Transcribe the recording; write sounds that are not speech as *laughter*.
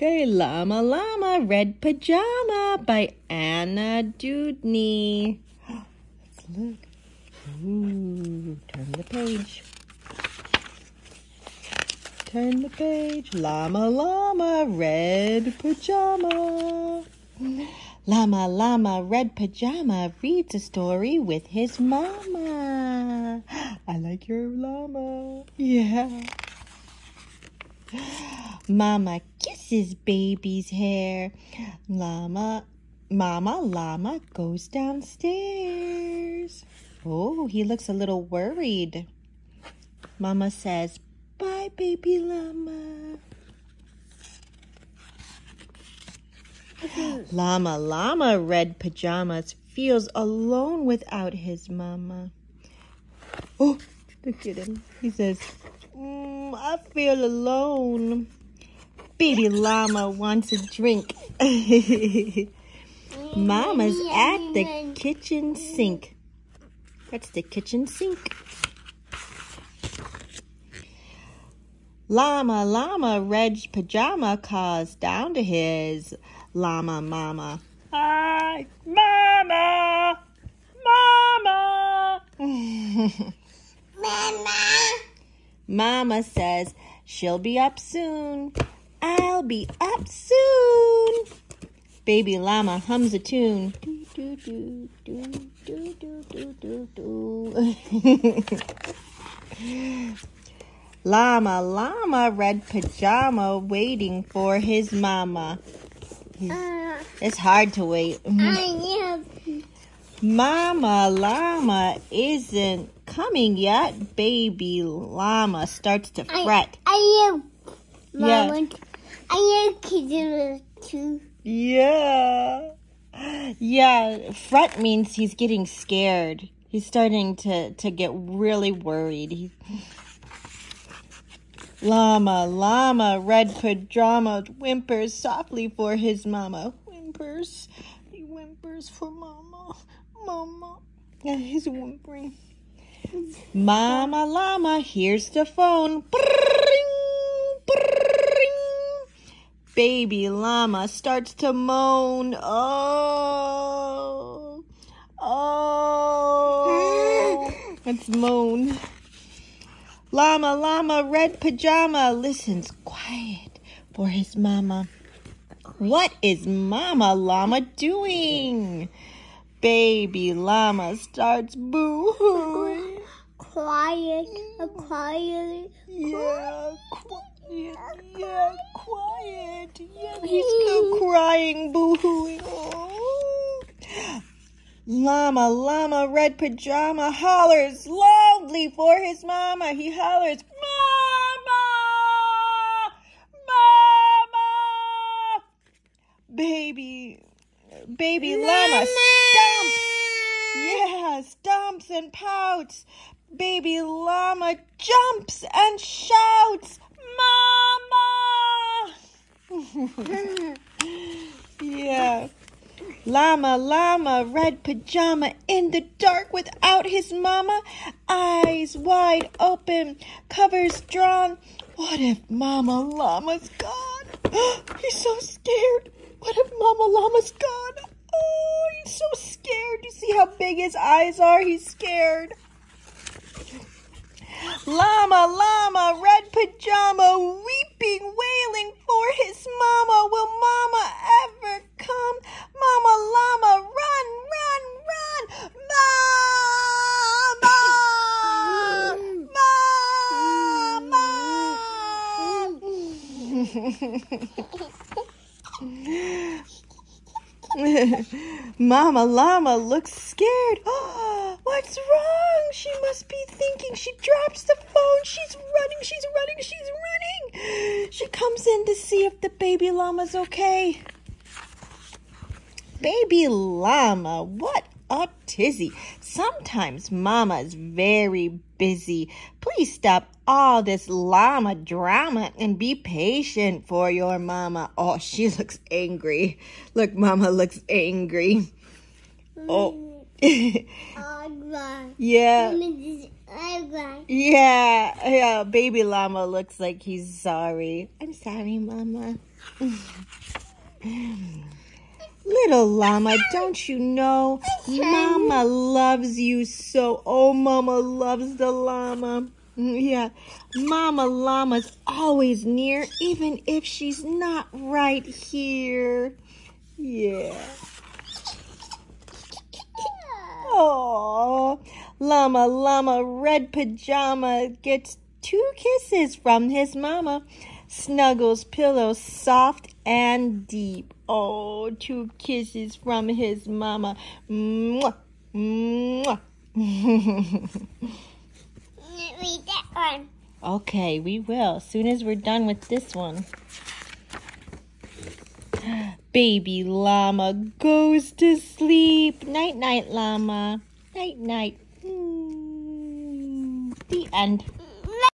Okay, Llama Llama Red Pajama by Anna Dewdney. Let's *gasps* look. Ooh, turn the page. Turn the page. Llama Llama Red Pajama. Llama Llama Red Pajama reads a story with his mama. *gasps* I like your llama. Yeah. *gasps* Mama kisses baby's hair. Llama, Mama Llama goes downstairs. Oh, he looks a little worried. Mama says, Bye, baby llama. Llama Llama Red Pajamas feels alone without his mama. Oh, look at him. He says, mm, I feel alone. Baby llama wants a drink. *laughs* Mama's at the kitchen sink. That's the kitchen sink. Llama, llama, red pajama calls down to his llama mama. Hi, mama, mama. *laughs* Mama. Mama says she'll be up soon. I'll be up soon. Baby llama hums a tune. Do, do, do, do do do do do do. *laughs* llama, llama, red pajama, waiting for his mama. Uh, it's hard to wait. I. Mama llama isn't coming yet. Baby llama starts to fret. I have. Yeah. Mama. I am kids too. Yeah. Yeah, fret means he's getting scared. He's starting to, to get really worried. He... Llama, llama, red pajama whimpers softly for his mama. Whimpers. He whimpers for mama. Mama. Yeah, he's whimpering. Mama llama, here's the phone. Brrring, brrring. Baby llama starts to moan. Oh. Oh. Let's moan. Llama, llama, red pajama listens quiet for his mama. What is Mama Llama doing? Baby llama starts boo-hooing. Quiet. A quiet. Yeah, quiet. Yeah, quiet. Yeah, he's still *laughs* crying, boo-hooing. Oh. Llama, llama, red pajama hollers loudly for his mama. He hollers, Mama! Mama! Baby, baby llama stomps. Yeah, stomps and pouts. Baby llama jumps and shouts, Mama! *laughs* yeah. Llama, llama, red pajama in the dark without his mama. Eyes wide open, covers drawn. What if Mama Llama's gone? *gasps* He's so scared. What if Mama Llama's gone? Oh, he's so scared. You see how big his eyes are? He's scared. Llama, llama, red pajama, weeping, wailing for his mama. Will mama ever come? Mama, llama, run, run, run. Mama! Mama *laughs* *laughs* Llama looks scared. Oh, *gasps* What's wrong? She must be thinking. She drops the phone. She's running. She's running. She's running. She comes in to see if the baby llama's okay. Baby llama, what a tizzy. Sometimes mama's very busy. Please stop all this llama drama and be patient for your mama. Oh, she *laughs* looks angry. Look, mama looks angry. Oh. *laughs* Yeah. Yeah. Yeah. Baby llama looks like he's sorry. I'm sorry, mama. *sighs* *laughs* Little llama, don't you know? Mama loves you so. Oh, Mama loves the llama. *laughs* Yeah, Mama Llama's always near, even if she's not right here. Yeah. Oh, Llama Llama Red Pajama gets two kisses from his mama. Snuggles pillows soft and deep. Oh, two kisses from his mama. Mwah, mwah. Read that one. okay, we will. As soon as we're done with this one. Baby llama goes to sleep. Night, night, llama. Night, night. Mm. The end.